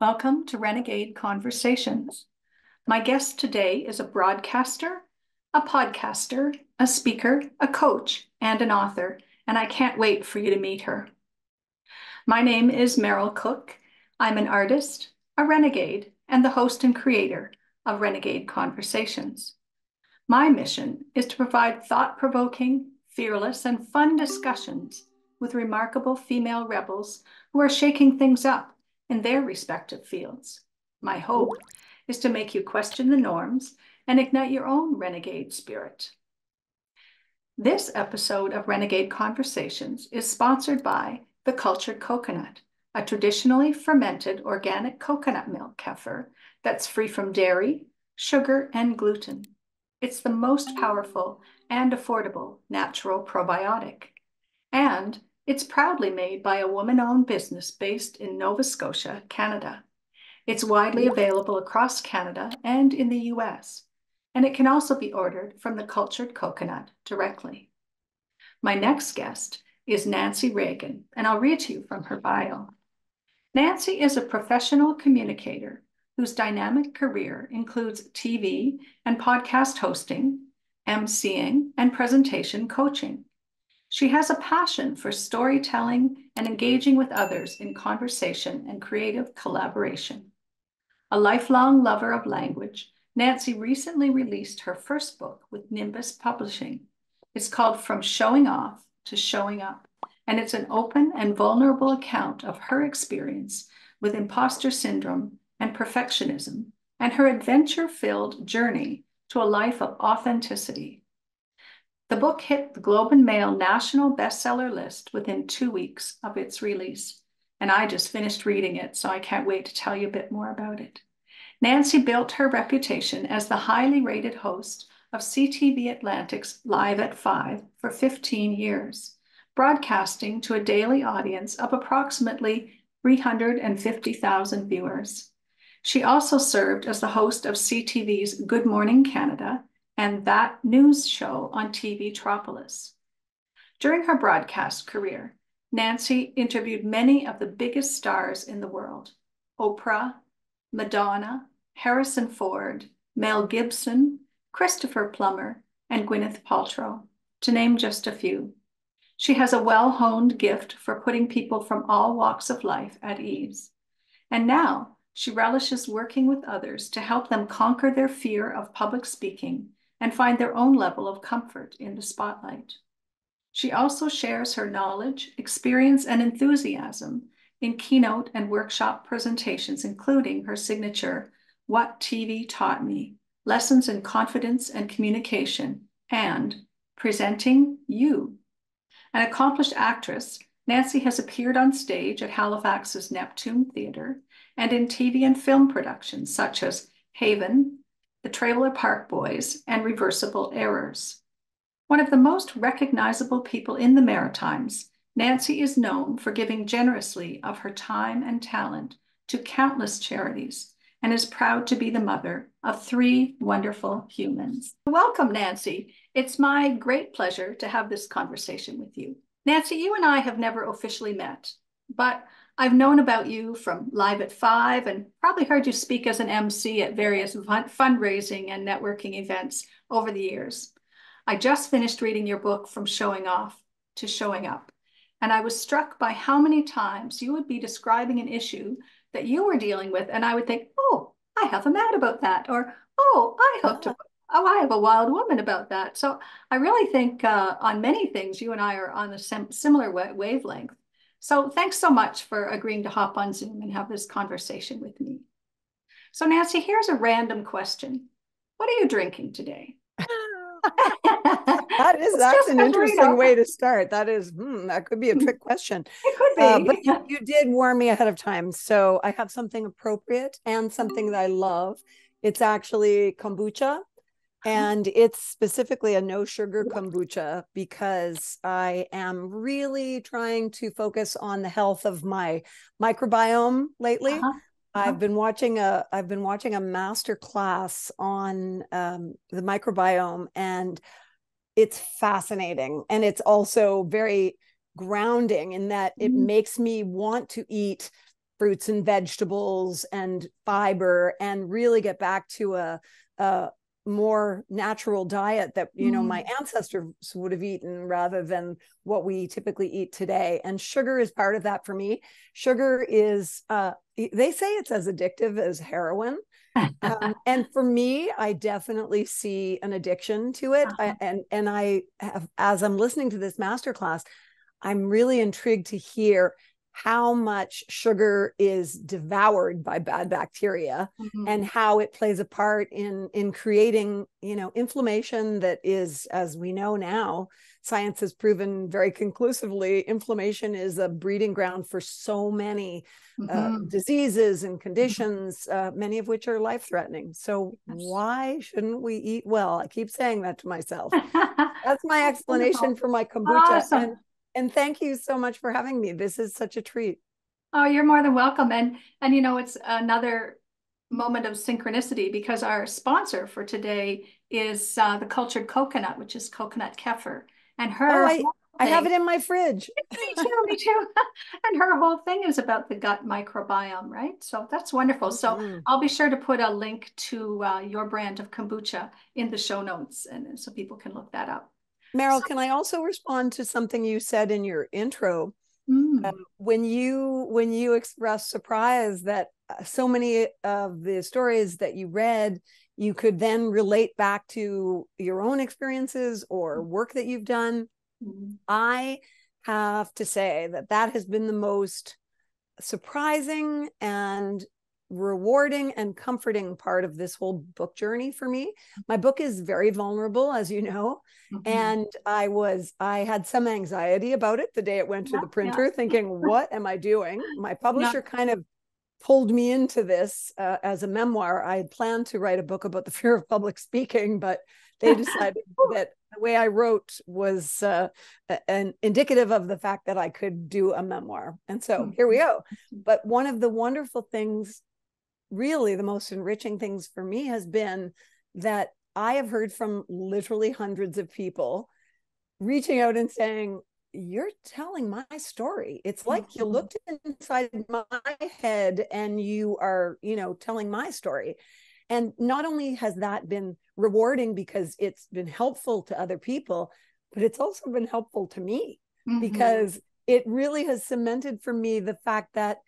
Welcome to Renegade Conversations. My guest today is a broadcaster, a podcaster, a speaker, a coach, and an author, and I can't wait for you to meet her. My name is Meryl Cook. I'm an artist, a renegade, and the host and creator of Renegade Conversations. My mission is to provide thought provoking, fearless, and fun discussions with remarkable female rebels who are shaking things up in their respective fields. My hope is to make you question the norms and ignite your own renegade spirit. This episode of Renegade Conversations is sponsored by the Cultured Coconut, a traditionally fermented organic coconut milk kefir that's free from dairy, sugar, and gluten. It's the most powerful and affordable natural probiotic. And it's proudly made by a woman owned business based in Nova Scotia, Canada. It's widely available across Canada and in the US, and it can also be ordered from the cultured coconut directly. My next guest is Nancy Regan, and I'll read to you from her bio. Nancy is a professional communicator whose dynamic career includes TV and podcast hosting, emceeing, and presentation coaching. She has a passion for storytelling and engaging with others in conversation and creative collaboration. A lifelong lover of language, Nancy recently released her first book with Nimbus Publishing. It's called From Showing Off to Showing Up, and it's an open and vulnerable account of her experience with imposter syndrome and perfectionism, and her adventure filled journey to a life of authenticity the book hit the Globe and Mail national bestseller list within two weeks of its release, and I just finished reading it, so I can't wait to tell you a bit more about it. Nancy built her reputation as the highly rated host of CTV Atlantic's Live at Five for 15 years, broadcasting to a daily audience of approximately 350,000 viewers. She also served as the host of CTV's Good Morning Canada and that news show on TV Tropolis. During her broadcast career, Nancy interviewed many of the biggest stars in the world Oprah, Madonna, Harrison Ford, Mel Gibson, Christopher Plummer, and Gwyneth Paltrow, to name just a few. She has a well honed gift for putting people from all walks of life at ease. And now she relishes working with others to help them conquer their fear of public speaking and find their own level of comfort in the spotlight. She also shares her knowledge, experience, and enthusiasm in keynote and workshop presentations, including her signature, What TV Taught Me Lessons in Confidence and Communication, and Presenting You. An accomplished actress, Nancy has appeared on stage at Halifax's Neptune Theatre and in TV and film productions such as Haven, the Trailer Park Boys, and Reversible Errors. One of the most recognizable people in the Maritimes, Nancy is known for giving generously of her time and talent to countless charities and is proud to be the mother of three wonderful humans. Welcome, Nancy. It's my great pleasure to have this conversation with you. Nancy, you and I have never officially met, but I've known about you from Live at Five and probably heard you speak as an MC at various fundraising and networking events over the years. I just finished reading your book From Showing Off to Showing Up, and I was struck by how many times you would be describing an issue that you were dealing with, and I would think, oh, I have a mad about that, or oh, I hooked up. Oh, I have a wild woman about that. So I really think uh, on many things, you and I are on a similar wavelength. So thanks so much for agreeing to hop on Zoom and have this conversation with me. So Nancy, here's a random question. What are you drinking today? that is that's an interesting way to start. That is, hmm, that could be a trick question. It could be. Uh, but you, you, did warn me ahead of time. So I have something appropriate and something that I love. It's actually kombucha and it's specifically a no sugar kombucha because I am really trying to focus on the health of my microbiome lately. Uh-huh. Uh-huh. I've been watching a I've been watching a master class on um, the microbiome, and it's fascinating, and it's also very grounding in that it mm-hmm. makes me want to eat fruits and vegetables and fiber and really get back to a, a more natural diet that you know mm. my ancestors would have eaten rather than what we typically eat today and sugar is part of that for me sugar is uh they say it's as addictive as heroin um, and for me i definitely see an addiction to it uh-huh. I, and and i have as i'm listening to this masterclass i'm really intrigued to hear how much sugar is devoured by bad bacteria mm-hmm. and how it plays a part in in creating you know inflammation that is as we know now science has proven very conclusively inflammation is a breeding ground for so many uh, mm-hmm. uh, diseases and mm-hmm. conditions uh, many of which are life threatening so why shouldn't we eat well i keep saying that to myself that's my explanation for my kombucha awesome. and and thank you so much for having me. This is such a treat. Oh, you're more than welcome. And and you know, it's another moment of synchronicity because our sponsor for today is uh, the cultured coconut, which is coconut kefir. And her oh, I, I have it in my fridge. me too, me too. and her whole thing is about the gut microbiome, right? So that's wonderful. So I'll be sure to put a link to uh, your brand of kombucha in the show notes, and so people can look that up. Meryl, can I also respond to something you said in your intro? Mm. When you when you expressed surprise that uh, so many of the stories that you read you could then relate back to your own experiences or work that you've done mm. i have to say that that has been the most surprising and rewarding and comforting part of this whole book journey for me. My book is very vulnerable, as you know. Mm-hmm. And I was, I had some anxiety about it the day it went to yeah, the printer, yeah. thinking, what am I doing? My publisher yeah. kind of pulled me into this uh, as a memoir. I had planned to write a book about the fear of public speaking, but they decided that the way I wrote was uh, an indicative of the fact that I could do a memoir. And so mm-hmm. here we go. But one of the wonderful things really the most enriching things for me has been that I have heard from literally hundreds of people reaching out and saying, You're telling my story. It's like you mm-hmm. looked inside my head and you are, you know, telling my story. And not only has that been rewarding because it's been helpful to other people, but it's also been helpful to me mm-hmm. because it really has cemented for me the fact that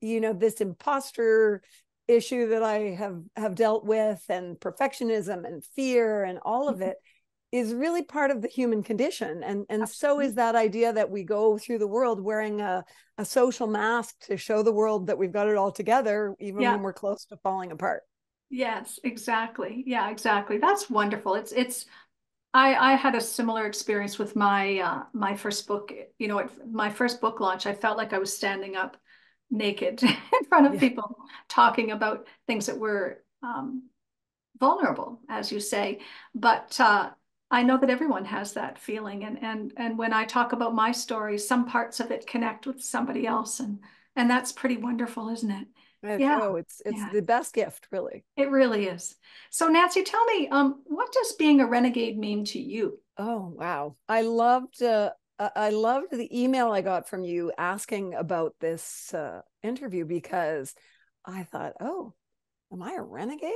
you know this imposter issue that I have have dealt with and perfectionism and fear and all of mm-hmm. it is really part of the human condition and and so is that idea that we go through the world wearing a, a social mask to show the world that we've got it all together even yeah. when we're close to falling apart yes exactly yeah exactly that's wonderful it's it's I, I had a similar experience with my uh, my first book. You know, at my first book launch, I felt like I was standing up naked in front of yeah. people talking about things that were um, vulnerable, as you say. But uh, I know that everyone has that feeling, and and and when I talk about my story, some parts of it connect with somebody else, and and that's pretty wonderful, isn't it? yeah, oh, it's it's yeah. the best gift, really. It really is. So, Nancy, tell me, um, what does being a renegade mean to you? Oh wow, I loved uh, I loved the email I got from you asking about this uh, interview because I thought, oh, am I a renegade?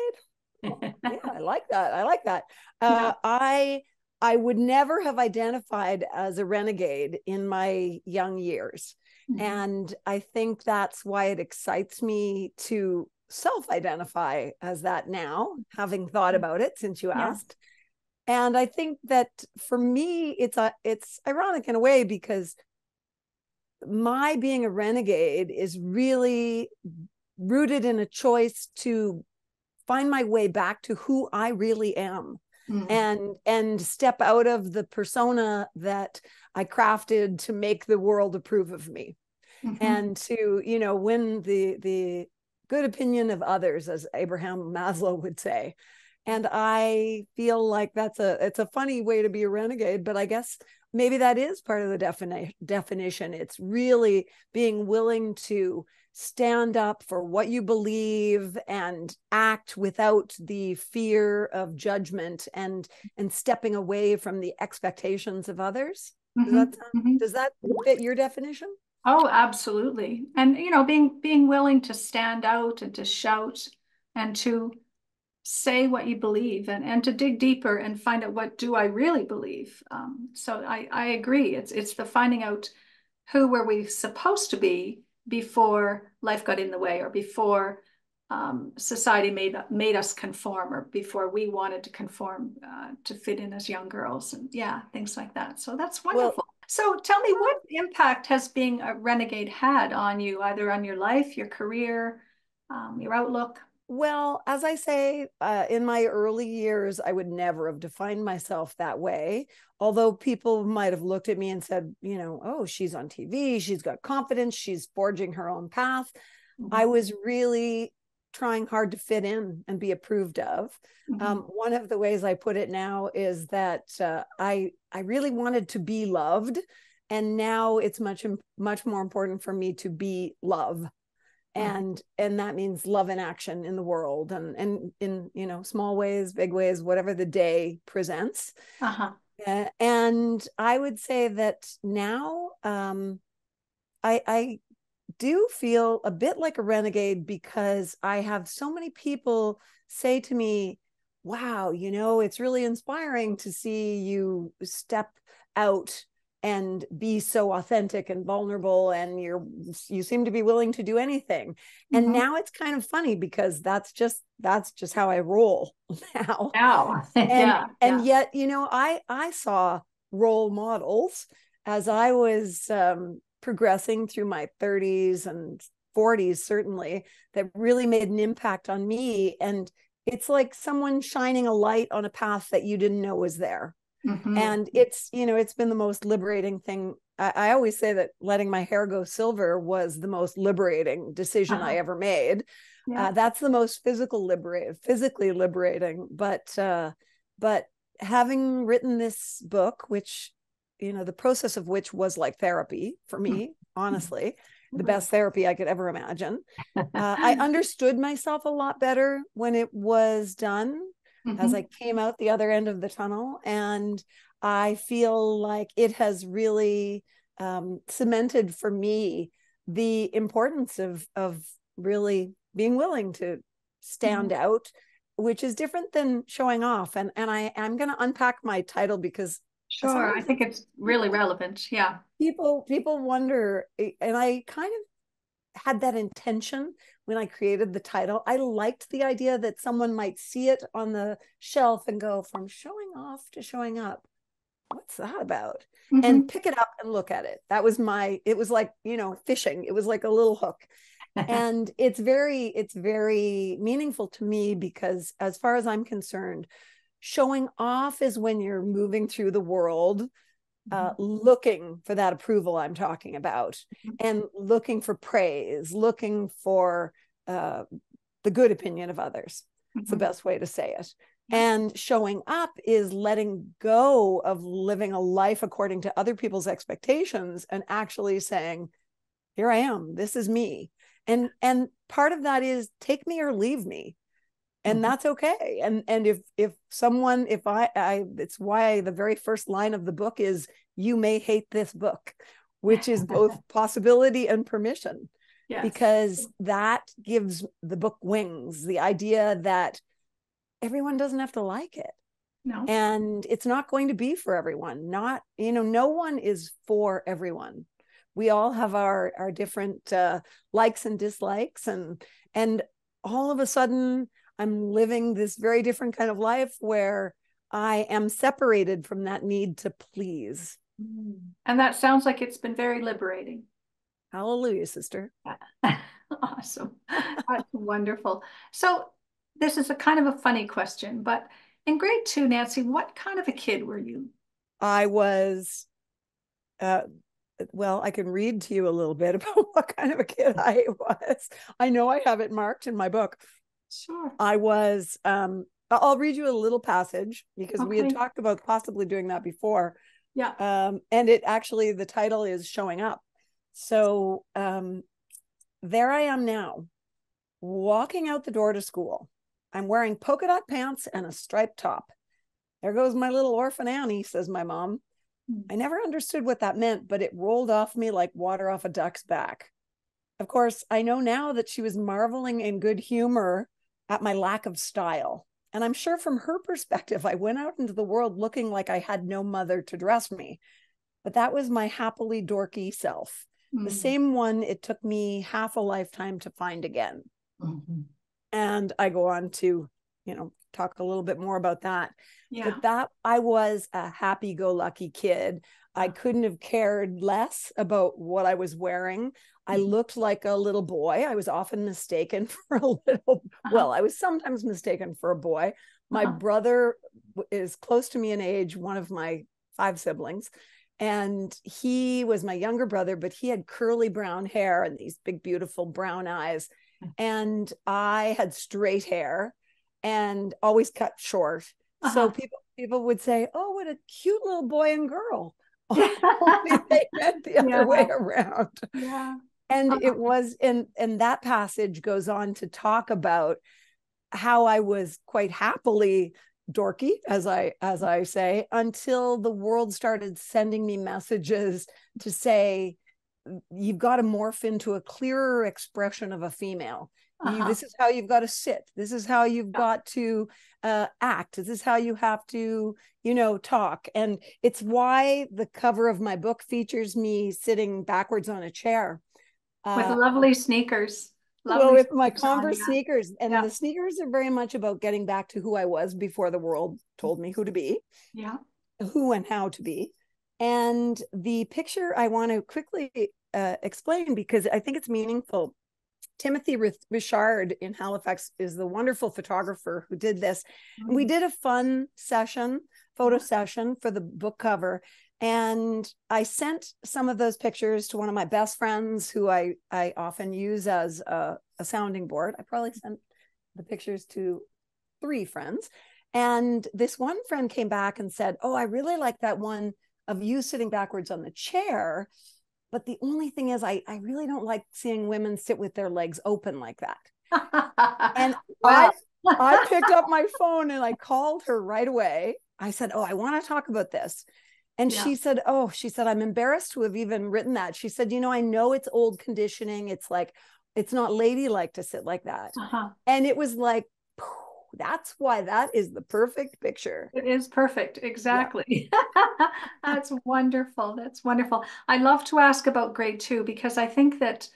Well, yeah, I like that. I like that. Uh, yeah. I I would never have identified as a renegade in my young years, mm-hmm. and I think that's why it excites me to self-identify as that now, having thought mm. about it since you yeah. asked and i think that for me it's a it's ironic in a way because my being a renegade is really rooted in a choice to find my way back to who i really am mm-hmm. and and step out of the persona that i crafted to make the world approve of me mm-hmm. and to you know win the the good opinion of others as abraham maslow would say and i feel like that's a it's a funny way to be a renegade but i guess maybe that is part of the defini- definition it's really being willing to stand up for what you believe and act without the fear of judgment and and stepping away from the expectations of others mm-hmm, does, that sound, mm-hmm. does that fit your definition Oh, absolutely. And you know, being being willing to stand out and to shout and to say what you believe and, and to dig deeper and find out what do I really believe. Um, so I, I agree. It's it's the finding out who were we supposed to be before life got in the way or before um, society made made us conform or before we wanted to conform uh, to fit in as young girls and yeah things like that so that's wonderful well, so tell me what impact has being a renegade had on you either on your life your career um, your outlook well, as I say, uh, in my early years, I would never have defined myself that way. Although people might have looked at me and said, you know, oh, she's on TV, she's got confidence, she's forging her own path. Mm-hmm. I was really trying hard to fit in and be approved of. Mm-hmm. Um, one of the ways I put it now is that uh, I I really wanted to be loved, and now it's much much more important for me to be love. And and that means love in action in the world and and in you know small ways big ways whatever the day presents uh-huh. uh, and i would say that now um i i do feel a bit like a renegade because i have so many people say to me wow you know it's really inspiring to see you step out and be so authentic and vulnerable and you're you seem to be willing to do anything. And mm-hmm. now it's kind of funny because that's just that's just how i roll now. Now and, yeah, and yeah. yet you know i i saw role models as i was um, progressing through my 30s and 40s certainly that really made an impact on me. And it's like someone shining a light on a path that you didn't know was there Mm-hmm. And it's, you know, it's been the most liberating thing. I, I, always say that letting my hair go silver was the most liberating decision uh-huh. I ever made. Yeah. Uh, that's the most physical liberate, physically liberating. But uh, but having written this book, which you know, the process of which was like therapy for me, mm-hmm. honestly, the best therapy I could ever imagine. Uh, I understood myself a lot better when it was done mm-hmm. as I came out the other end of the tunnel. And I feel like it has really um, cemented for me the importance of of really being willing to stand mm-hmm. out, which is different than showing off. And and I I'm going to unpack my title because Sure, I think it's really relevant. Yeah. People people wonder and I kind of had that intention when I created the title. I liked the idea that someone might see it on the shelf and go from showing off to showing up. What's that about? Mm-hmm. And pick it up and look at it. That was my, it was like, you know, fishing. It was like a little hook. and it's very, it's very meaningful to me because as far as I'm concerned, showing off is when you're moving through the world uh, mm-hmm. looking for that approval I'm talking about mm-hmm. and looking for praise, looking for uh, the good opinion of others. It's the mm-hmm. best way to say it. And showing up is letting go of living a life according to other people's expectations and actually saying, here I am, this is me. And and part of that is take me or leave me and mm-hmm. that's okay. And and if if someone if i i it's why the very first line of the book is you may hate this book which is both possibility and permission. Yes. because that gives the book wings the idea that everyone doesn't have to like it. No. And it's not going to be for everyone. Not you know no one is for everyone. We all have our our different uh, likes and dislikes and and all of a sudden I'm living this very different kind of life where I am separated from that need to please. Mm. And that sounds like it's been very liberating. Hallelujah, sister. awesome. That's wonderful. So, this is a kind of a funny question, but in grade two, Nancy, what kind of a kid were you? I was, uh, well, I can read to you a little bit about what kind of a kid I was. I know I have it marked in my book. Sure. I was um I'll read you a little passage because okay. we had talked about possibly doing that before. Yeah. Um and it actually the title is showing up. So um there I am now walking out the door to school. I'm wearing polka dot pants and a striped top. There goes my little orphan Annie, says my mom. Mm. I never understood what that meant, but it rolled off me like water off a duck's back. Of course, I know now that she was marveling in good humor at my lack of style. And I'm sure from her perspective, I went out into the world looking like I had no mother to dress me. But that was my happily dorky self, mm-hmm. the same one it took me half a lifetime to find again. Mm-hmm. And I go on to, you know, talk a little bit more about that. Yeah. But that I was a happy go lucky kid. I couldn't have cared less about what I was wearing. I mm-hmm. looked like a little boy. I was often mistaken for a little, uh-huh. well, I was sometimes mistaken for a boy. My uh-huh. brother is close to me in age, one of my five siblings. And he was my younger brother, but he had curly brown hair and these big, beautiful brown eyes. Mm. And I had straight hair and always cut short. Uh-huh. So people people would say, "Oh, what a cute little boy and girl." they meant the other yeah. way around. Yeah and uh-huh. it was and and that passage goes on to talk about how i was quite happily dorky as i as i say until the world started sending me messages to say you've got to morph into a clearer expression of a female. Uh-huh. you, this is how you've got to sit. This is how you've got to uh, act. This is how you have to you know talk. And it's why the cover of my book features me sitting backwards on a chair with uh, lovely sneakers. Lovely well, with my Converse on, sneakers, and yeah. the sneakers are very much about getting back to who I was before the world told me who to be. Yeah, who and how to be. And the picture I want to quickly uh, explain because I think it's meaningful. Timothy Richard in Halifax is the wonderful photographer who did this. Mm-hmm. We did a fun session, photo session for the book cover. And I sent some of those pictures to one of my best friends who I, I often use as a, a sounding board. I probably sent the pictures to three friends. And this one friend came back and said, Oh, I really like that one of you sitting backwards on the chair. But the only thing is, I, I really don't like seeing women sit with their legs open like that. and I, I picked up my phone and I called her right away. I said, Oh, I want to talk about this. And yeah. she said, Oh, she said, I'm embarrassed to have even written that. She said, You know, I know it's old conditioning. It's like, it's not ladylike to sit like that. Uh-huh. And it was like, that's why that is the perfect picture. It is perfect. Exactly. Yeah. that's wonderful. That's wonderful. I love to ask about grade two because I think that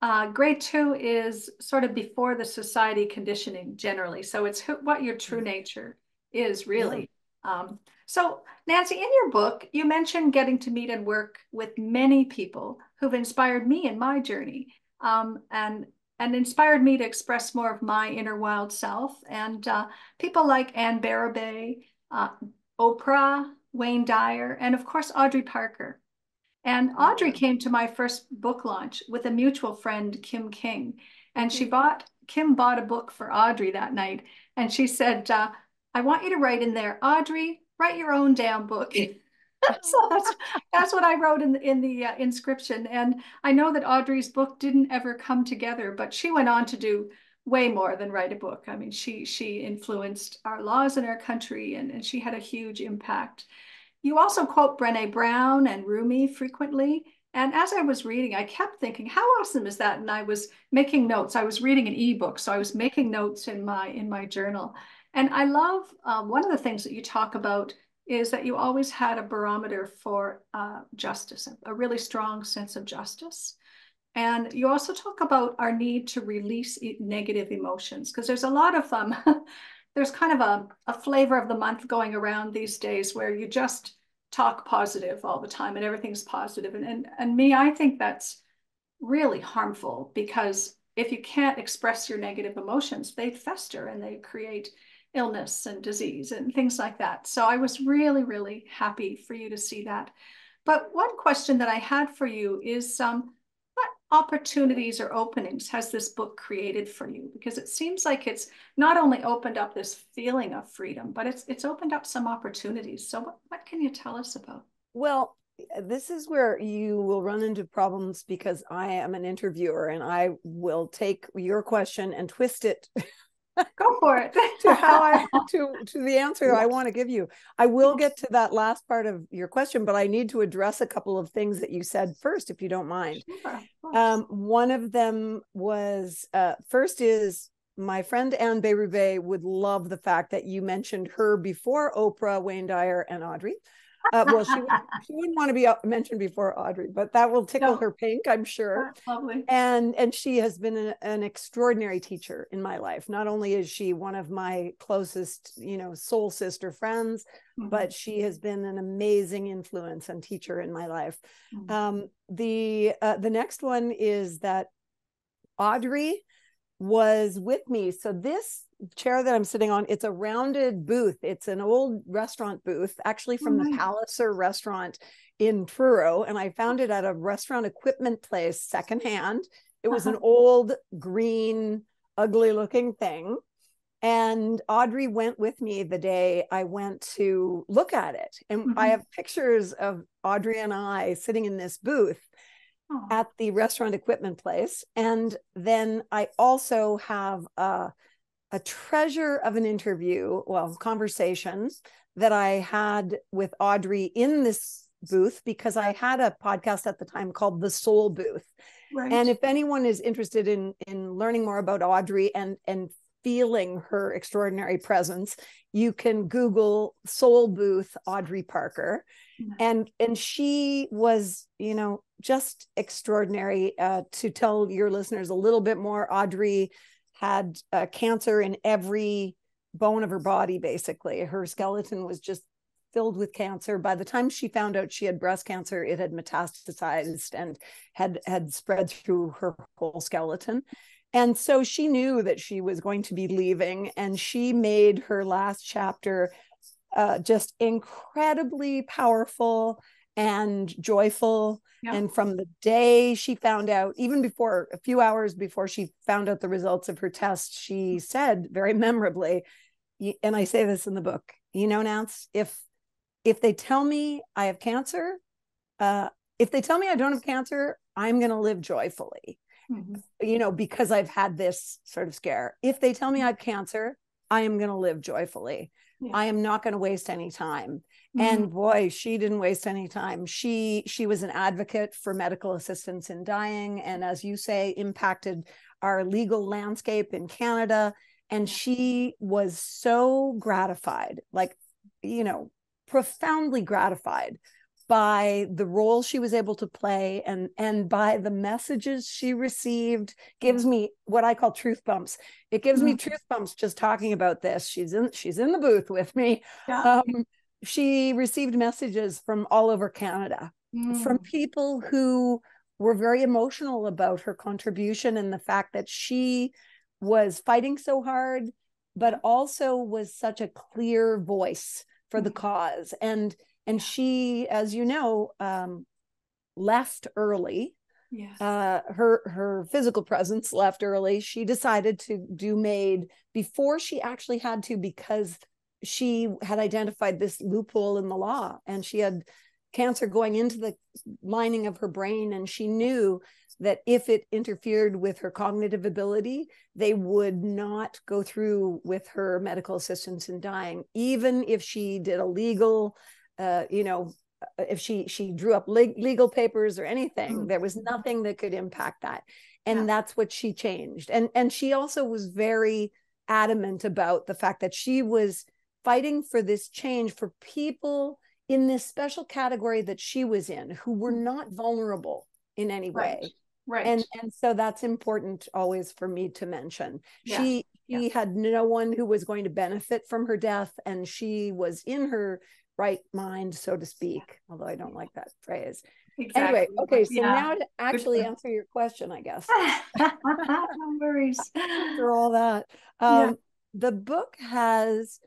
uh, grade two is sort of before the society conditioning generally. So it's who, what your true mm. nature is really. Um, so, Nancy, in your book, you mentioned getting to meet and work with many people who've inspired me in my journey um, and, and inspired me to express more of my inner wild self. And uh, people like Anne Berube, uh, Oprah, Wayne Dyer, and of course, Audrey Parker. And Audrey came to my first book launch with a mutual friend, Kim King. And she mm-hmm. bought, Kim bought a book for Audrey that night. And she said, uh, I want you to write in there, Audrey, write your own damn book. so that's that's what I wrote in the, in the uh, inscription. And I know that Audrey's book didn't ever come together, but she went on to do way more than write a book. I mean, she she influenced our laws in our country, and, and she had a huge impact. You also quote Brene Brown and Rumi frequently. And as I was reading, I kept thinking, how awesome is that? And I was making notes. I was reading an ebook, so I was making notes in my in my journal. And I love um, one of the things that you talk about is that you always had a barometer for uh, justice, a really strong sense of justice. And you also talk about our need to release negative emotions because there's a lot of um, there's kind of a, a flavor of the month going around these days where you just talk positive all the time and everything's positive. And, and, and me, I think that's really harmful because if you can't express your negative emotions, they fester and they create illness and disease and things like that. So I was really, really happy for you to see that. But one question that I had for you is um, what opportunities or openings has this book created for you? Because it seems like it's not only opened up this feeling of freedom, but it's it's opened up some opportunities. So what, what can you tell us about? Well, this is where you will run into problems because I am an interviewer and I will take your question and twist it Go for it. to how I to to the answer I want to give you. I will get to that last part of your question, but I need to address a couple of things that you said first, if you don't mind. Sure, Um, one of them was uh, first is my friend Anne Berube would love the fact that you mentioned her before Oprah, Wayne Dyer, and Audrey. Uh, well, she, she wouldn't want to be uh, mentioned before Audrey, but that will tickle No. her pink, I'm sure and and she has been an, an extraordinary teacher in my life not only is she one of my closest you know soul sister friends Mhm. but she has been an amazing influence and teacher in my life Mhm. um the uh, the next one is that audrey was with me. So this chair that i'm sitting on it's a rounded booth. It's an old restaurant booth actually from the palliser restaurant in truro and i found it at a restaurant equipment place secondhand. It was an Uh-huh. old green ugly looking thing. And audrey went with me the day i went to look at it. And i Mhm. have pictures of audrey and i sitting in this booth Oh, at the restaurant equipment place. And then I also have a, a treasure of an interview, well, conversation that I had with Audrey in this booth because I had a podcast at the time called The Soul Booth. right. And if anyone is interested in in learning more about Audrey and and feeling her extraordinary presence, you can Google Soul Booth Audrey Parker, and and she was you know just extraordinary. Uh, to tell your listeners a little bit more, Audrey had uh, cancer in every bone of her body. Basically, her skeleton was just filled with cancer. By the time she found out she had breast cancer, it had metastasized and had had spread through her whole skeleton. And so she knew that she was going to be leaving, and she made her last chapter uh, just incredibly powerful and joyful. Yeah. And from the day she found out, even before a few hours before she found out the results of her test, she said very memorably, and I say this in the book, you know, Nance, if if they tell me I have cancer, uh, if they tell me I don't have cancer, I'm going to live joyfully, Mhm. you know, because I've had this sort of scare. If they tell me I have cancer, I am going to live joyfully. Yeah. I am not going to waste any time. Mhm. And boy, she didn't waste any time. She she was an advocate for medical assistance in dying, and as you say, impacted our legal landscape in Canada. And she was so gratified, like you know, profoundly gratified by the role she was able to play and and by the messages she received gives me what i call truth bumps it gives me Mhm. truth bumps just talking about this she's in she's in the booth with me Yeah. um, she received messages from all over canada from Mm. people who were very emotional about her contribution and the fact that she was fighting so hard but also was such a clear voice for the Mhm. cause and and she as you know um left early. Yes. uh her her physical presence left early. She decided to do MAID before she actually had to because she had identified this loophole in the law and she had cancer going into the lining of her brain. And she knew that if it interfered with her cognitive ability they would not go through with her medical assistance in dying even if she did a legal uh, you know if she she drew up leg- legal papers or anything Mm. there was nothing that could impact that and Yeah. that's what she changed and and she also was very adamant about the fact that she was fighting for this change for people in this special category that she was in who were Mm. not vulnerable in any Right. way Right. and and so that's important always for me to mention Yes. she Yeah. she had no one who was going to benefit from her death and she was in her right mind so to speak although i don't like that phrase exactly. anyway okay so Yeah. now to actually answer your question i guess no worries. after all that Yeah. um the book has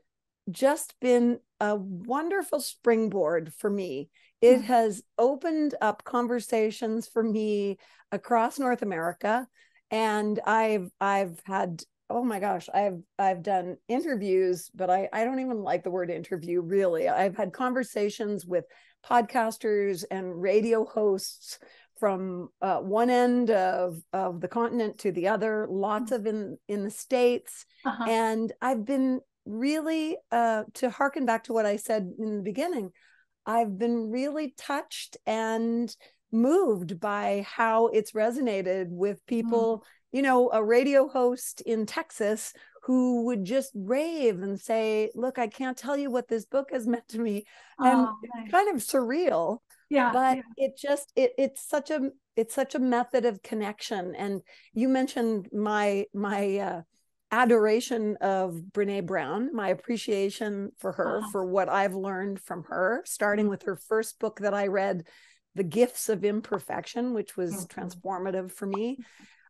just been a wonderful springboard for me it has opened up conversations for me across north america and i've i've had oh my gosh i've i've done interviews but i i don't even like the word interview really i've had conversations with podcasters and radio hosts from uh, one end of of the continent to the other, lots of in in the states, Uh-huh. and I've been really uh, to harken back to what I said in the beginning. I've been really touched and moved by how it's resonated with people. You know, a radio host in Texas who would just rave and say, "Look, I can't tell you what this book has meant to me," and Oh, nice. it's kind of surreal yeah, but yeah. it just it it's such a it's such a method of connection and you mentioned my my uh adoration of Brene Brown, my appreciation for her, Uh-huh. for what I've learned from her, starting with her first book that I read, The Gifts of Imperfection, which was Mhm. transformative for me.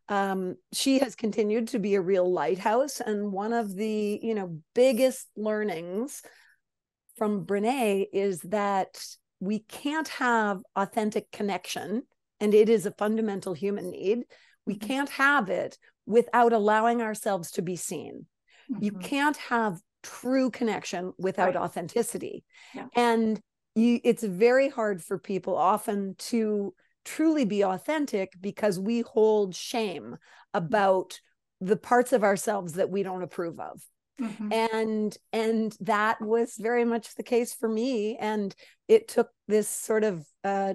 Um, she has continued to be a real lighthouse. And one of the, you know, biggest learnings from Brene is that we can't have authentic connection, and it is a fundamental human need. We Mhm. can't have it without allowing ourselves to be seen. You Mhm. can't have true connection without Right. authenticity. Yeah. And you, it's very hard for people often to truly be authentic because we hold shame about the parts of ourselves that we don't approve of Mhm. and and that was very much the case for me and it took this sort of uh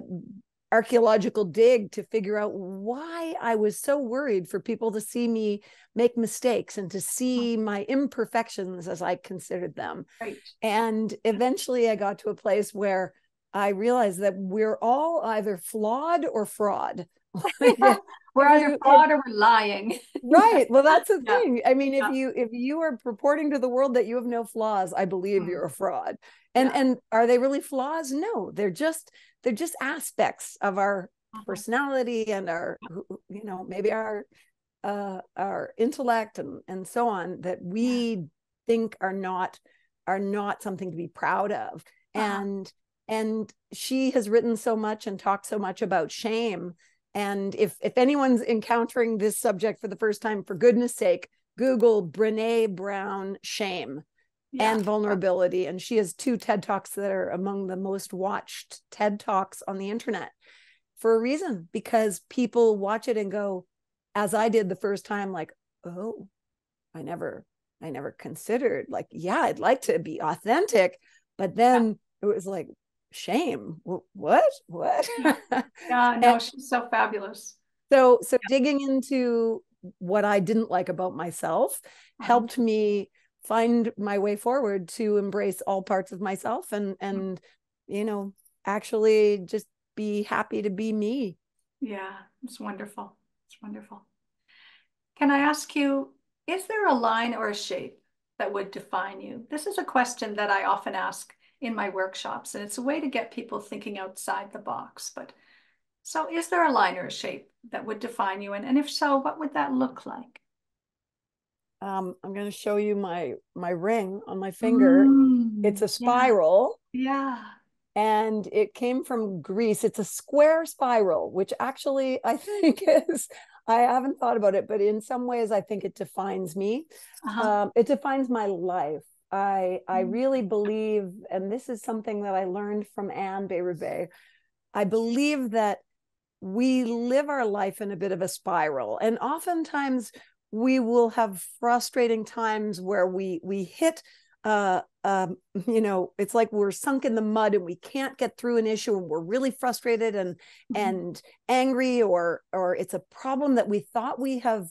archaeological dig to figure out why i was so worried for people to see me make mistakes and to see my imperfections as i considered them Right. and eventually i got to a place where i realized that we're all either flawed or fraud We're either you- fraud or we're lying. right well that's the Yeah. thing i mean if Yeah. you if you are purporting to the world that you have no flaws i believe Mm. you're a fraud and Yeah. and are they really flaws no they're just they're just aspects of our Uh-huh. personality and our you know maybe our uh our intellect and and so on that we think are not are not something to be proud of Uh-huh. and and she has written so much and talked so much about shame. And if if anyone's encountering this subject for the first time for goodness sake google brene brown shame Yeah. and vulnerability. And she has two ted talks that are among the most watched ted talks on the internet for a reason because people watch it and go as i did the first time like oh i never i never considered like yeah i'd like to be authentic. But then it was like shame what what Yeah, no, she's so fabulous. so so digging into what i didn't like about myself Uh-huh. helped me find my way forward to embrace all parts of myself and and you know actually just be happy to be me Yeah, it's wonderful. It's wonderful. Can I ask you, is there a line or a shape that would define you? This is a question that I often ask in my workshops, and it's a way to get people thinking outside the box. But so is there a line or a shape that would define you? And, and if so, what would that look like? um i'm going to show you my my ring on my finger it's a Mm, spiral Yeah. and it came from Greece. It's a square spiral, which actually I think is, I haven't thought about it, but in some ways I think it defines me. Uh-huh. Um, it defines my life. I I Mm. really believe, and this is something that I learned from Anne Berube. I believe that we live our life in a bit of a spiral, and oftentimes we will have frustrating times where we we hit uh um you know it's like we're sunk in the mud and we can't get through an issue and we're really frustrated and Mhm. and angry or or it's a problem that we thought we have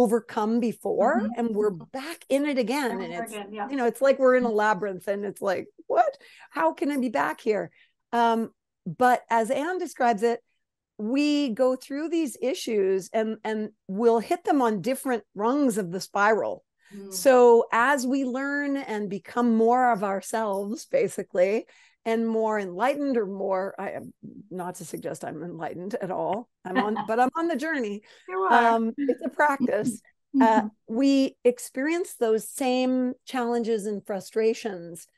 overcome before Mhm. and we're back in it again and it's again, yeah. you know it's like we're in a labyrinth and it's like what how can i be back here um but as anne describes it we go through these issues and and we'll hit them on different rungs of the spiral Mm. so as we learn and become more of ourselves, basically, and more enlightened or more, I am not to suggest I'm enlightened at all. I'm on, but I'm on the journey. Um, it's a practice. Uh, Mhm. we experience those same challenges and frustrations,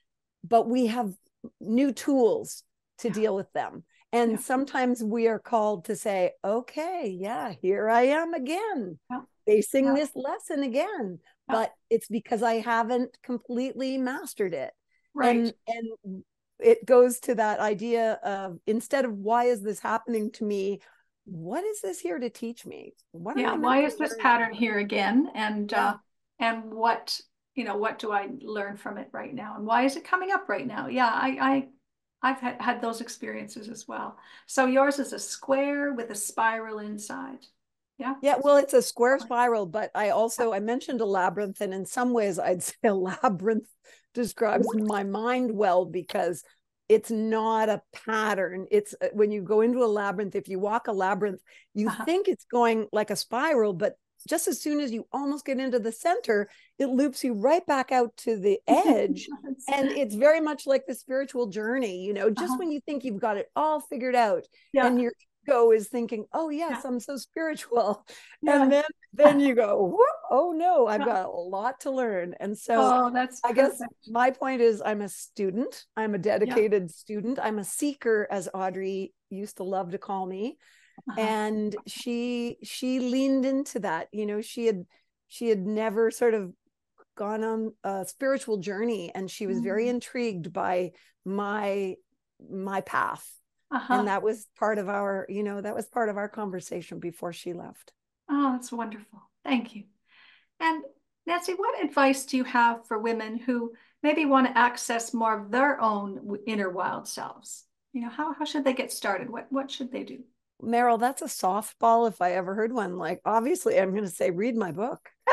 but we have new tools to Yeah. deal with them. And Yeah. sometimes we are called to say, okay, yeah, here I am again, Yeah. facing this lesson again. But it's because I haven't completely mastered it. right. And and it goes to that idea of instead of why is this happening to me? what is this here to teach me? What yeah, why is this pattern here again? And yeah. uh, and what you know, what do I learn from it right now? And why is it coming up right now? Yeah, I, I I've had, had those experiences as well. So yours is a square with a spiral inside. Yeah. Yeah. Well, it's a square spiral, but I also I mentioned a labyrinth, and in some ways, I'd say a labyrinth describes my mind well because it's not a pattern. It's uh, when you go into a labyrinth, if you walk a labyrinth, you uh-huh. think it's going like a spiral, but just as soon as you almost get into the center, it loops you right back out to the edge. and it's very much like the spiritual journey, you know, just uh-huh. when you think you've got it all figured out yeah. and your ego is thinking, oh, yes, yeah. I'm so spiritual. Yeah. And then then you go, oh no, I've got a lot to learn. And so oh, that's I guess my point is I'm a student, I'm a dedicated student, I'm a seeker, as Audrey used to love to call me uh-huh. and she she leaned into that you know she had she had never sort of gone on a spiritual journey and she was mm-hmm. very intrigued by my my path uh-huh. and that was part of our you know that was part of our conversation before she left oh that's wonderful thank you and nancy what advice do you have for women who maybe want to access more of their own inner wild selves you know how, how should they get started what what should they do Meryl, that's a softball if I ever heard one. Like, obviously, I'm going to say, read my book.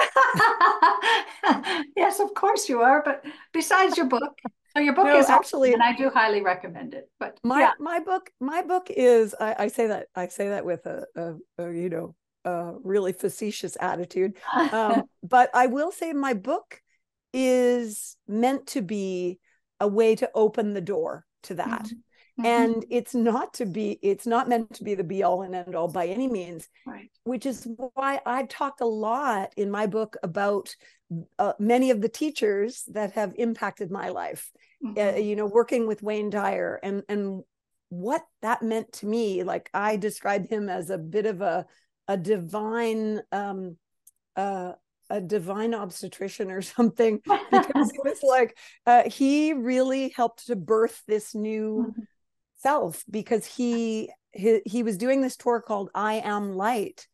yes, of course you are. But besides your book, so your book no, is actually, and I do highly recommend it. But my yeah. my book, my book is. I, I say that I say that with a, a, a you know a really facetious attitude. Um, but I will say my book is meant to be a way to open the door to that. Mm-hmm. Mm-hmm. And it's not to be, it's not meant to be the be all and end all by any means, right. which is why I talk a lot in my book about uh, many of the teachers that have impacted my life. Uh, mm-hmm. You know, working with Wayne Dyer and and what that meant to me. Like I describe him as a bit of a a divine um, uh, a divine obstetrician or something because it was like uh, he really helped to birth this new mm-hmm self because he, he he was doing this tour called I Am Light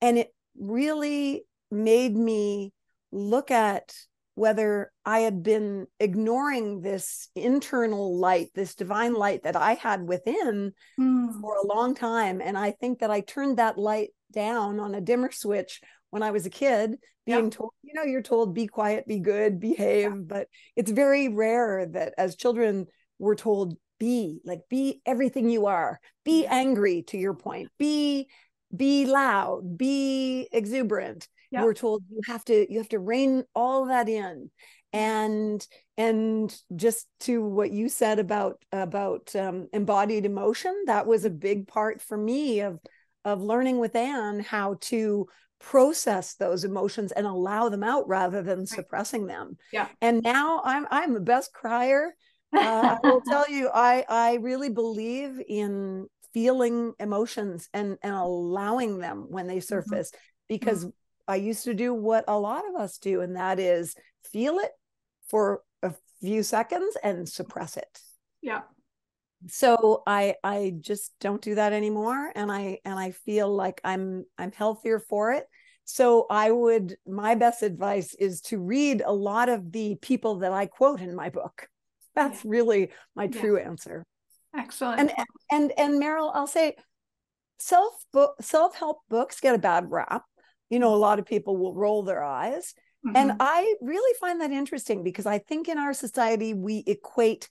and it really made me look at whether I had been ignoring this internal light, this divine light that I had within mm. for a long time. And I think that I turned that light down on a dimmer switch when I was a kid, being yeah. told, you know, you're told, be quiet, be good, behave. Yeah. But it's very rare that as children, we're told, be like be everything you are be angry to your point be be loud be exuberant yep. we're told you have to you have to rein all that in and and just to what you said about about um, embodied emotion that was a big part for me of of learning with anne how to process those emotions and allow them out rather than suppressing them yeah and now i'm i'm the best crier uh, I will tell you, I I really believe in feeling emotions and and allowing them when they mm-hmm. surface mm-hmm. because mm-hmm. I used to do what a lot of us do, and that is feel it for a few seconds and suppress it. Yeah. So I I just don't do that anymore, and I and I feel like I'm I'm healthier for it. So I would my best advice is to read a lot of the people that I quote in my book that's yeah. really my yeah. true answer. Excellent. And and and Meryl, I'll say self book self-help books get a bad rap. You know, a lot of people will roll their eyes. Mm-hmm. And I really find that interesting because I think in our society we equate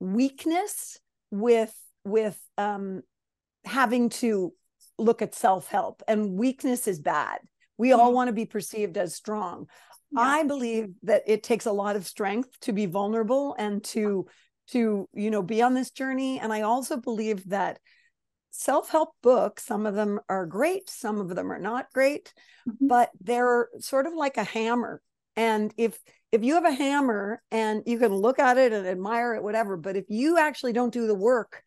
weakness with with um having to look at self-help and weakness is bad. We all mm-hmm. want to be perceived as strong. Yeah. I believe that it takes a lot of strength to be vulnerable and to to you know be on this journey and I also believe that self-help books some of them are great some of them are not great mm-hmm. but they're sort of like a hammer and if if you have a hammer and you can look at it and admire it whatever but if you actually don't do the work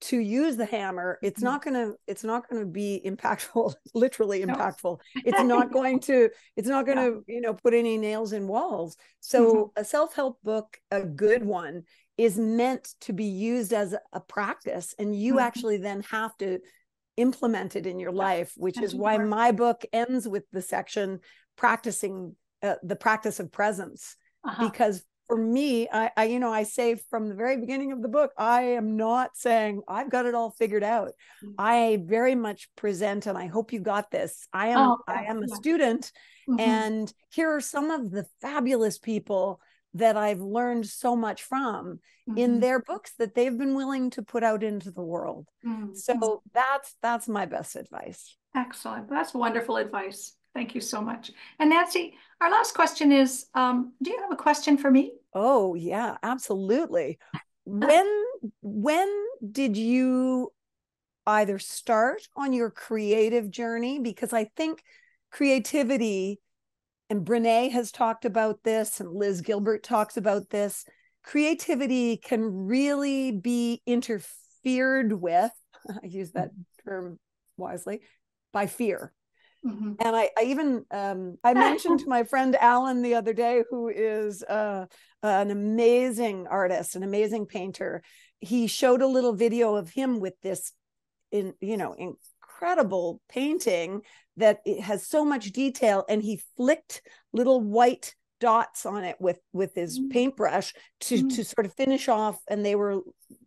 to use the hammer it's mm-hmm. not going to it's not going to be impactful literally impactful no. it's not going to it's not going to yeah. you know put any nails in walls so mm-hmm. a self-help book a good one is meant to be used as a practice and you mm-hmm. actually then have to implement it in your life, which is why my book ends with the section practicing uh, the practice of presence. Uh-huh. Because for me, I, I, you know, I say from the very beginning of the book, I am not saying I've got it all figured out. Mm-hmm. I very much present, and I hope you got this. I am, oh, I am a student, mm-hmm. and here are some of the fabulous people that I've learned so much from mm-hmm. in their books that they've been willing to put out into the world. Mm-hmm. So that's that's my best advice. Excellent. That's wonderful advice. Thank you so much. And Nancy, our last question is um, do you have a question for me? Oh, yeah, absolutely. when when did you either start on your creative journey because I think creativity and Brene has talked about this, and Liz Gilbert talks about this. Creativity can really be interfered with, I use that term wisely, by fear. Mm-hmm. And I, I even um, I mentioned to my friend Alan the other day, who is uh, an amazing artist, an amazing painter. He showed a little video of him with this, in you know, incredible painting that it has so much detail and he flicked little white dots on it with with his mm. paintbrush to mm. to sort of finish off and they were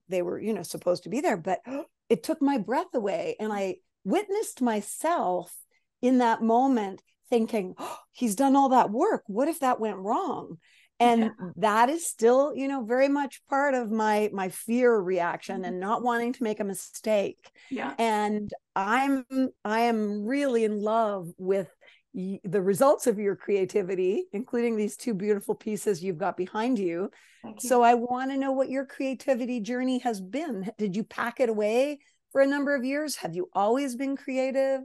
they were you know supposed to be there but it took my breath away and i witnessed myself in that moment thinking oh, he's done all that work what if that went wrong and yeah. that is still you know very much part of my my fear reaction mm-hmm. and not wanting to make a mistake. Yeah. And i'm i am really in love with the results of your creativity including these two beautiful pieces you've got behind you, you. so i want to know what your creativity journey has been. Did you pack it away for a number of years? Have you always been creative?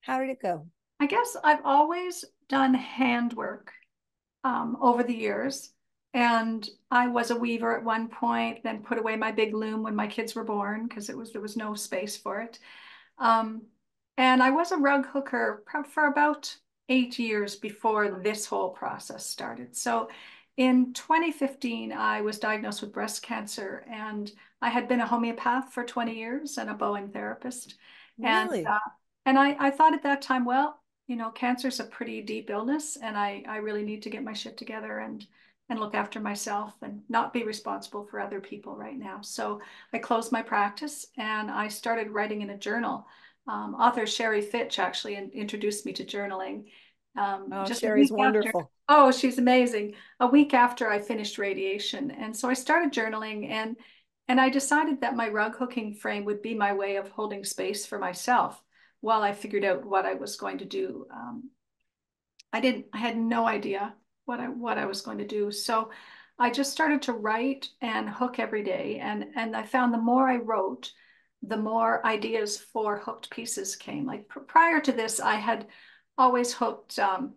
How did it go? I guess i've always done handwork um, over the years. And I was a weaver at one point, then put away my big loom when my kids were born because it was there was no space for it. Um, and I was a rug hooker for about eight years before this whole process started. So in 2015, I was diagnosed with breast cancer, and I had been a homeopath for 20 years and a Bowen therapist. Really? And, uh, and I, I thought at that time, well, you know, cancer is a pretty deep illness, and I I really need to get my shit together and and look after myself and not be responsible for other people right now. So I closed my practice and I started writing in a journal. Um, author Sheree Fitch actually introduced me to journaling. Um, oh, just Sheree's wonderful. After, oh, she's amazing. A week after I finished radiation, and so I started journaling and and I decided that my rug hooking frame would be my way of holding space for myself while I figured out what I was going to do. Um, I didn't, I had no idea what I, what I was going to do. So I just started to write and hook every day. And, and I found the more I wrote, the more ideas for hooked pieces came. Like pr prior to this, I had always hooked, um,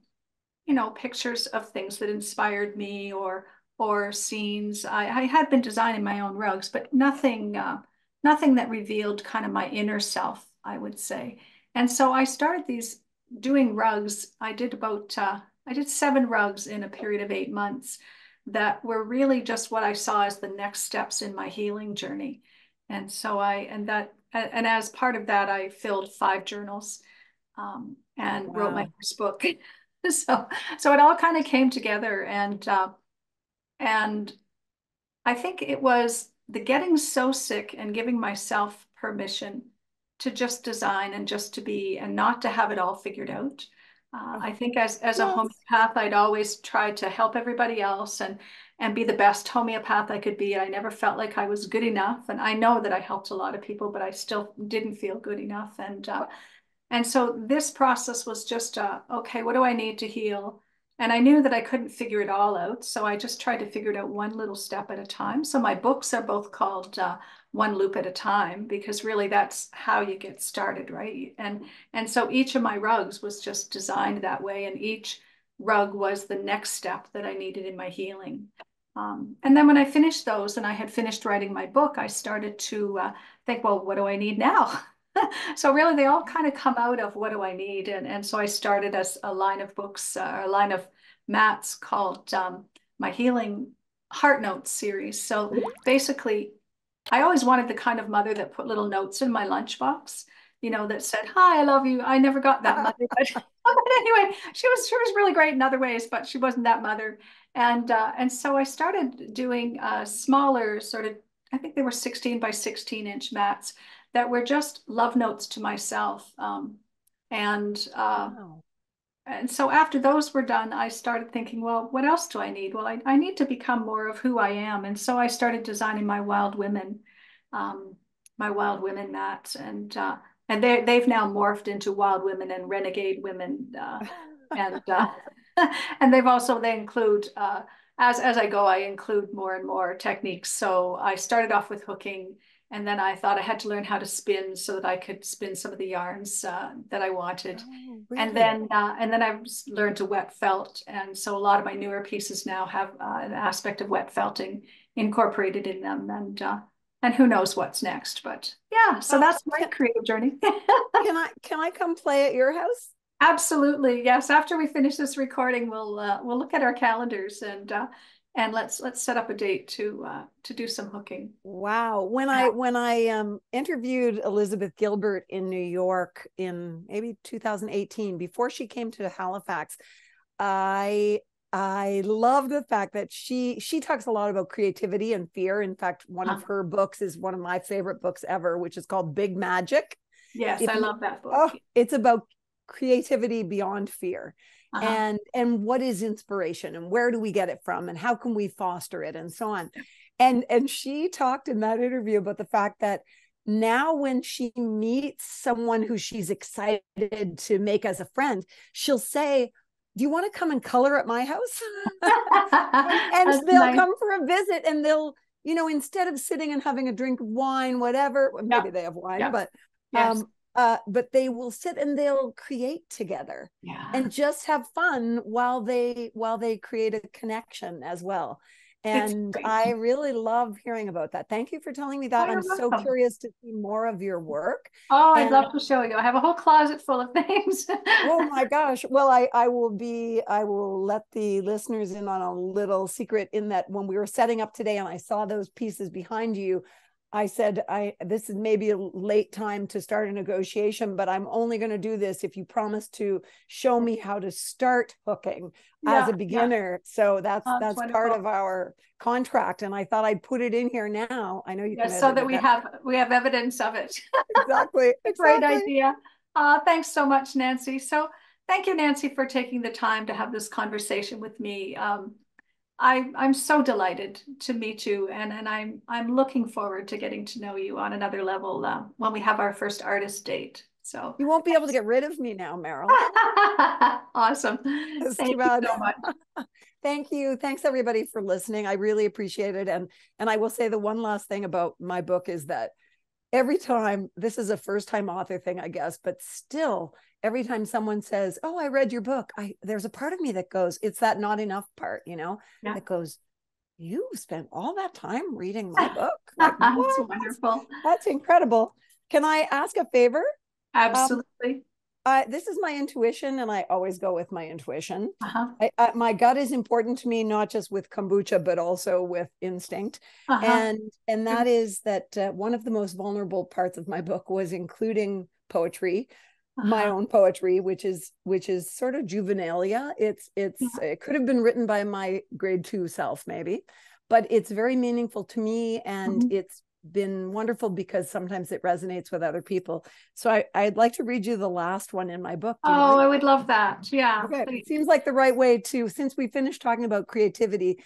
you know, pictures of things that inspired me or or scenes. I, I had been designing my own rugs, but nothing, uh, nothing that revealed kind of my inner self, I would say. And so I started these doing rugs. I did about, uh, I did seven rugs in a period of eight months that were really just what I saw as the next steps in my healing journey. And so I, and that, and as part of that, I filled five journals um, and wow. wrote my first book. so, so it all kind of came together and, uh, and I think it was the getting so sick and giving myself permission to just design and just to be and not to have it all figured out. Uh, I think as as a homeopath, I'd always try to help everybody else and and be the best homeopath I could be. I never felt like I was good enough, and I know that I helped a lot of people, but I still didn't feel good enough. And uh, and so this process was just uh, okay. What do I need to heal? And I knew that I couldn't figure it all out, so I just tried to figure it out one little step at a time. So my books are both called uh, one loop at a time because really that's how you get started, right? And and so each of my rugs was just designed that way, and each rug was the next step that I needed in my healing. Um, and then when I finished those and I had finished writing my book, I started to uh, think, well, what do I need now? so really, they all kind of come out of what do I need, and and so I started as a line of books, uh, a line of mats called um, my healing heart notes series. So basically, I always wanted the kind of mother that put little notes in my lunchbox. you know, that said, hi, I love you. I never got that mother, but, but anyway, she was, she was really great in other ways, but she wasn't that mother. And, uh, and so I started doing uh, smaller sort of, I think they were 16 by 16 inch mats that were just love notes to myself. Um, and, uh, wow and so after those were done, I started thinking, well, what else do I need? Well, I, I need to become more of who I am. And so I started designing my wild women, um, my wild women mats. And uh, and they they've now morphed into wild women and renegade women. Uh, and uh, and they've also they include uh, as as I go, I include more and more techniques. So I started off with hooking and then I thought I had to learn how to spin so that I could spin some of the yarns uh, that I wanted. Oh, really? And then uh, and then I learned to wet felt, and so a lot of my newer pieces now have uh, an aspect of wet felting incorporated in them, and uh, and who knows what's next. But yeah, so that's my creative journey. can I can I come play at your house? Absolutely, yes. After we finish this recording, we'll uh, we'll look at our calendars and uh, and let's let's set up a date to uh, to do some hooking. Wow. When I when I um, interviewed Elizabeth Gilbert in New York in maybe 2018 before she came to Halifax, I I love the fact that she she talks a lot about creativity and fear. In fact, one of her books is one of my favorite books ever, which is called Big Magic. Yes, if I love that book. Oh, it's about creativity beyond fear uh-huh. and and what is inspiration and where do we get it from and how can we foster it and so on and and she talked in that interview about the fact that now when she meets someone who she's excited to make as a friend she'll say do you want to come and color at my house and they'll nice. come for a visit and they'll you know instead of sitting and having a drink of wine whatever maybe yeah. they have wine yeah. but yes. um uh, but they will sit and they'll create together yeah. and just have fun while they while they create a connection as well. And i really love hearing about that. Thank you for telling me that. I'm welcome. so curious to see more of your work oh and, i'd love to show you. I have a whole closet full of things. Oh my gosh. Well i i will be i will let the listeners in on a little secret in that when we were setting up today and i saw those pieces behind you I said, I this is maybe a late time to start a negotiation, but I'm only going to do this if you promise to show me how to start hooking yeah, as a beginner. Yeah. So that's that's, that's part of our contract. And I thought I'd put it in here now. I know you can so that we that. have we have evidence of it. exactly. exactly. Great idea. Uh, thanks so much, Nancy. So thank you, Nancy, for taking the time to have this conversation with me. Um, I, I'm so delighted to meet you, and, and I'm I'm looking forward to getting to know you on another level uh, when we have our first artist date. So you won't be able to get rid of me now, Meryl. awesome. That's Thank you so much. Thank you. Thanks everybody for listening. I really appreciate it. And and I will say the one last thing about my book is that every time this is a first time author thing, I guess, but still every time someone says, "Oh, I read your book," I there's a part of me that goes, "It's that not enough part," you know, yeah. that goes, "You spent all that time reading my book." Like, that's wonderful. That's incredible. Can I ask a favor? Absolutely. Um, uh, this is my intuition, and I always go with my intuition. Uh-huh. I, I, my gut is important to me, not just with kombucha, but also with instinct. Uh-huh. And and that is that uh, one of the most vulnerable parts of my book was including poetry, uh-huh. my own poetry which is which is sort of juvenilia it's it's yeah. it could have been written by my grade 2 self maybe but it's very meaningful to me and mm-hmm. it's been wonderful because sometimes it resonates with other people so I, i'd like to read you the last one in my book oh i would love that yeah okay. it seems like the right way to since we finished talking about creativity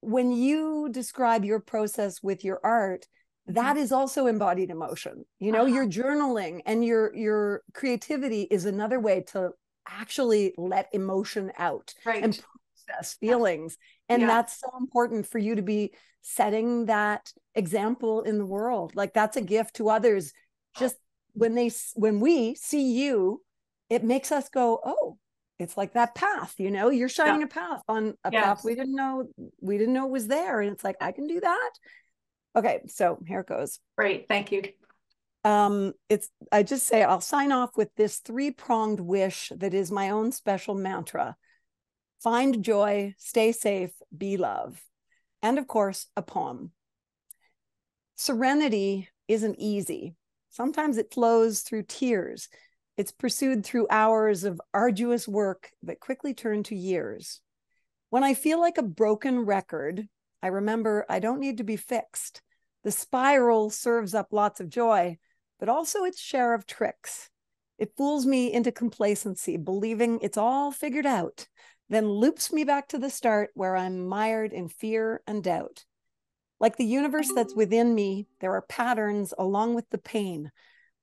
when you describe your process with your art that is also embodied emotion you know uh-huh. your journaling and your your creativity is another way to actually let emotion out right. and process feelings yeah. and yeah. that's so important for you to be setting that example in the world like that's a gift to others just when they when we see you it makes us go oh it's like that path you know you're shining yeah. a path on a yes. path we didn't know we didn't know was there and it's like i can do that Okay, so here it goes. Great, thank you. Um, it's I just say I'll sign off with this three-pronged wish that is my own special mantra. Find joy, stay safe, be love. And of course, a poem. Serenity isn't easy. Sometimes it flows through tears. It's pursued through hours of arduous work that quickly turn to years. When I feel like a broken record, I remember I don't need to be fixed. The spiral serves up lots of joy, but also its share of tricks. It fools me into complacency, believing it's all figured out, then loops me back to the start where I'm mired in fear and doubt. Like the universe that's oh. within me, there are patterns along with the pain.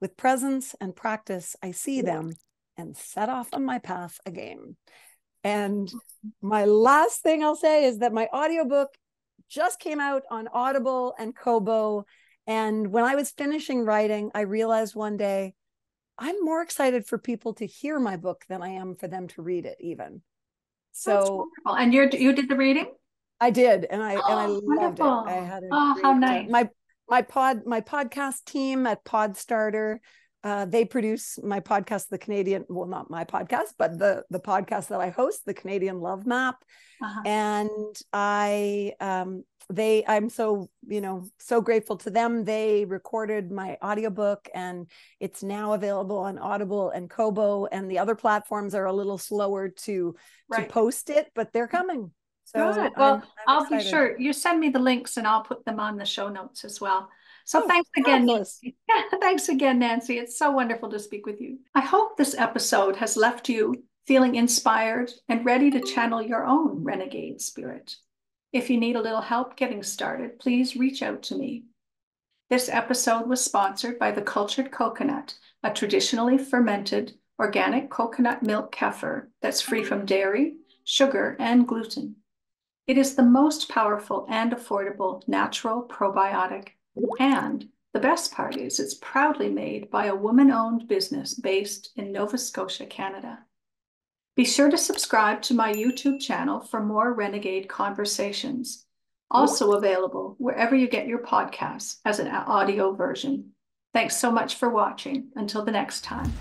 With presence and practice, I see them and set off on my path again. And my last thing I'll say is that my audiobook just came out on Audible and Kobo. And when I was finishing writing, I realized one day I'm more excited for people to hear my book than I am for them to read it, even. So, and you you did the reading? I did, and I oh, and I oh, loved it. I had a oh, how nice. my my pod my podcast team at Podstarter uh, they produce my podcast, the Canadian, well, not my podcast, but the the podcast that I host, the Canadian Love Map, uh-huh. and I um, they I'm so you know so grateful to them. They recorded my audiobook, and it's now available on Audible and Kobo, and the other platforms are a little slower to right. to post it, but they're coming. So Good. Well, i will be sure you send me the links, and I'll put them on the show notes as well. So oh, thanks again, Nancy. thanks again, Nancy. It's so wonderful to speak with you. I hope this episode has left you feeling inspired and ready to channel your own renegade spirit. If you need a little help getting started, please reach out to me. This episode was sponsored by the Cultured Coconut, a traditionally fermented organic coconut milk kefir that's free from dairy, sugar, and gluten. It is the most powerful and affordable natural probiotic and the best part is it's proudly made by a woman owned business based in Nova Scotia, Canada. Be sure to subscribe to my YouTube channel for more Renegade conversations, also available wherever you get your podcasts as an audio version. Thanks so much for watching. Until the next time.